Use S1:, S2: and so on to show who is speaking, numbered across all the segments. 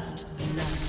S1: First blood.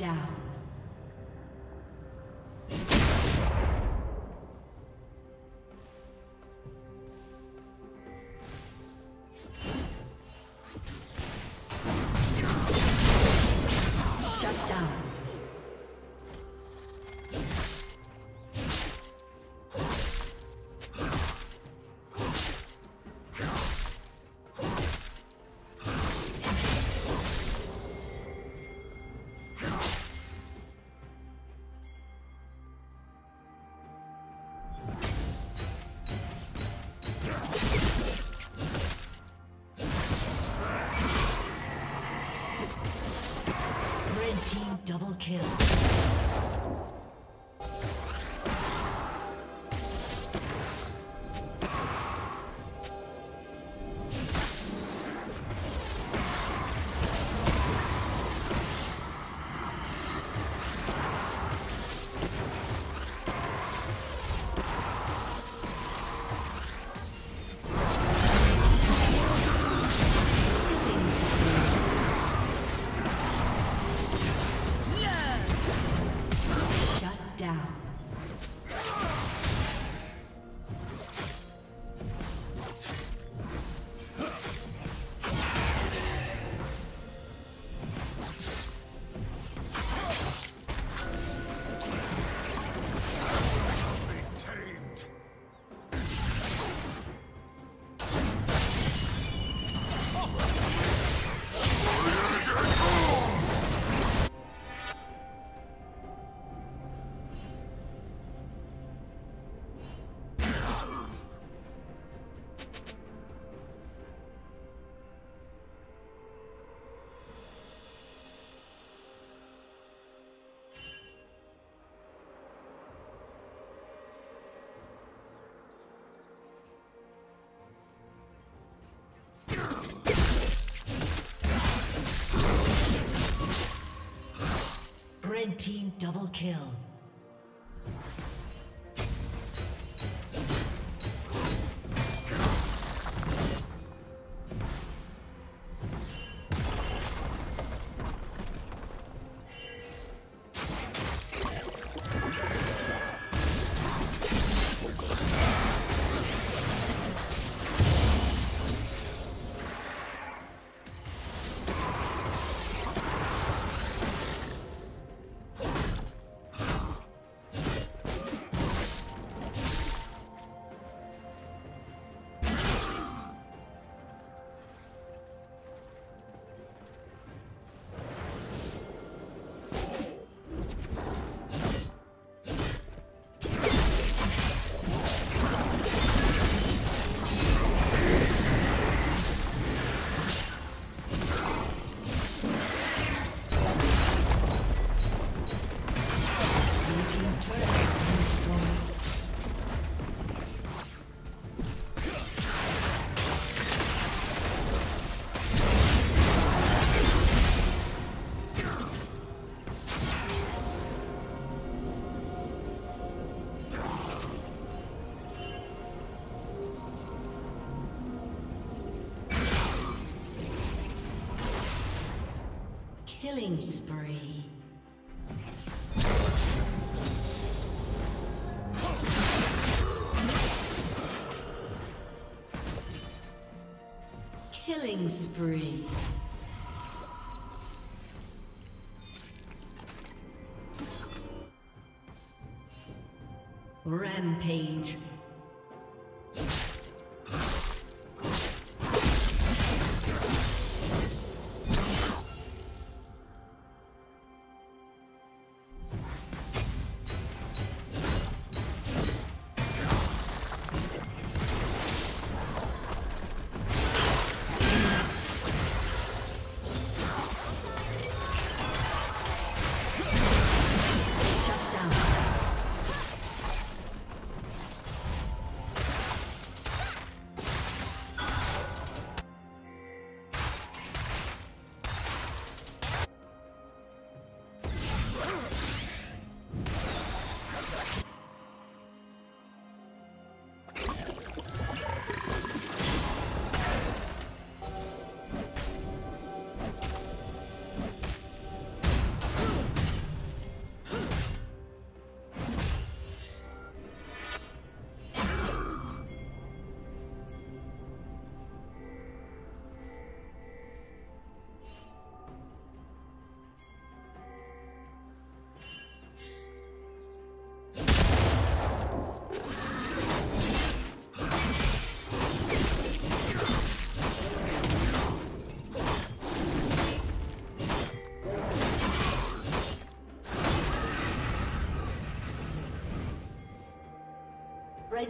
S1: Down. Kill. Team double kill. Killing spree. Killing spree. Rampage.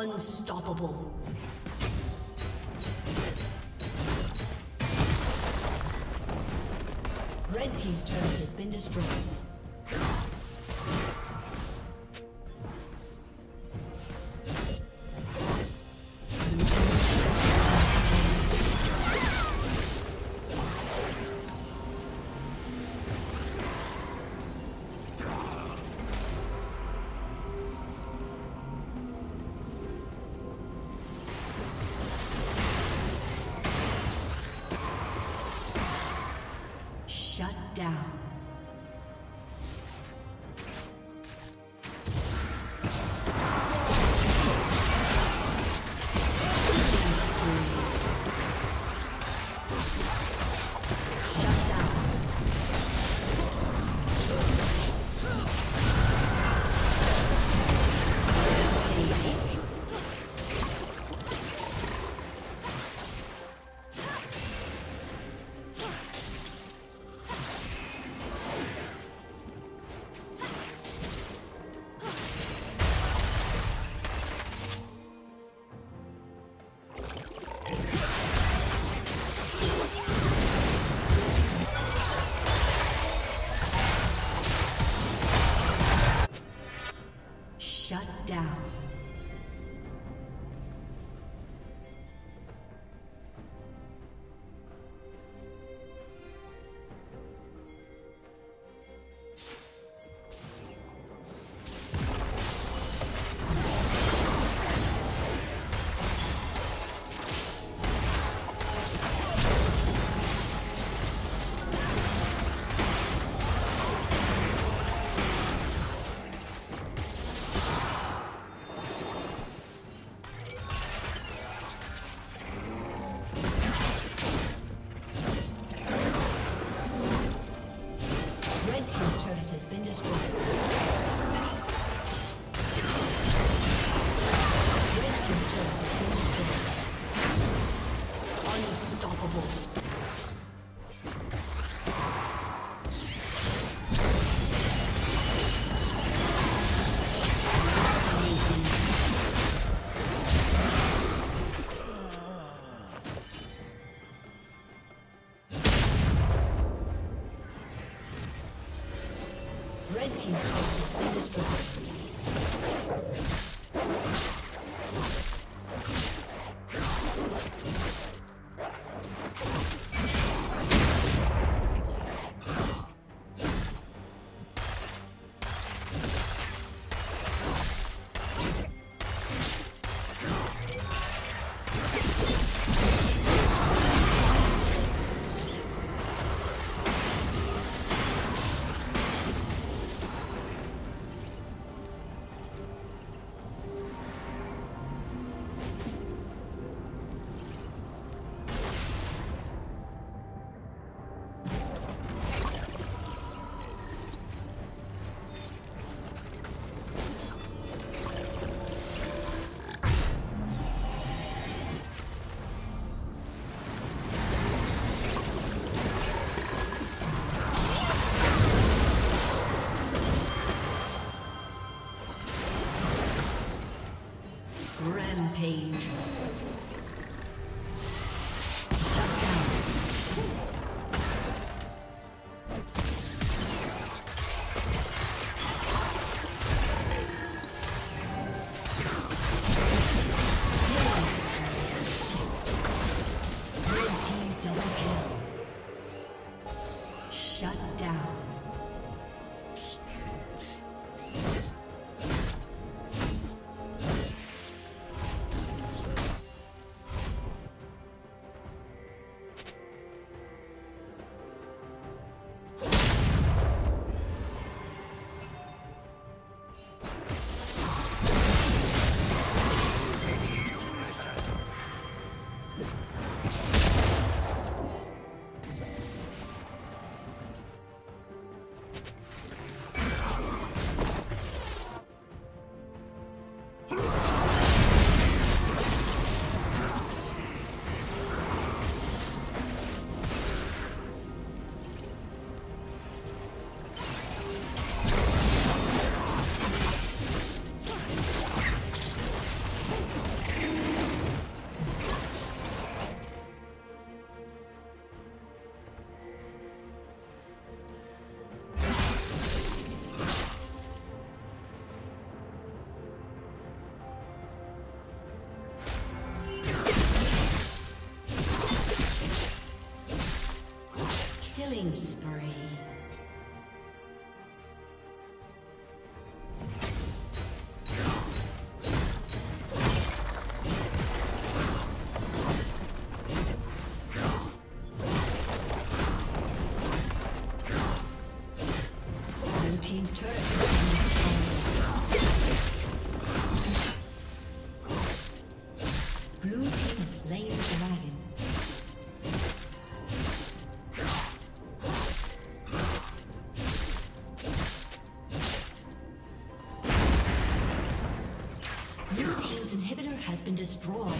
S1: Unstoppable. Blue team has slain the dragon. Blue team's inhibitor has been destroyed.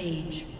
S1: Rampage.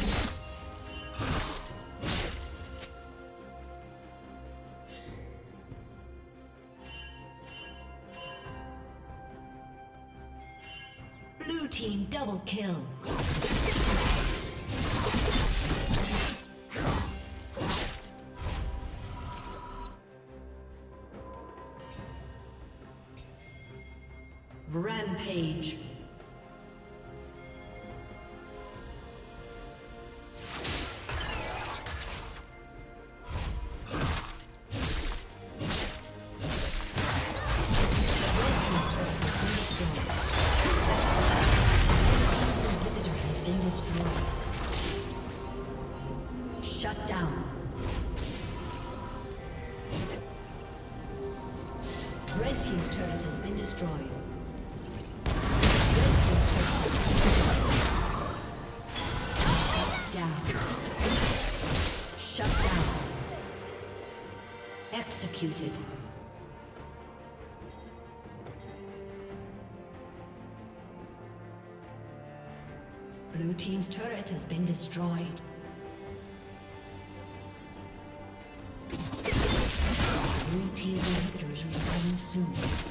S1: destroyed. Executed. Blue Team's turret has been destroyed. Blue team's Team is returning soon.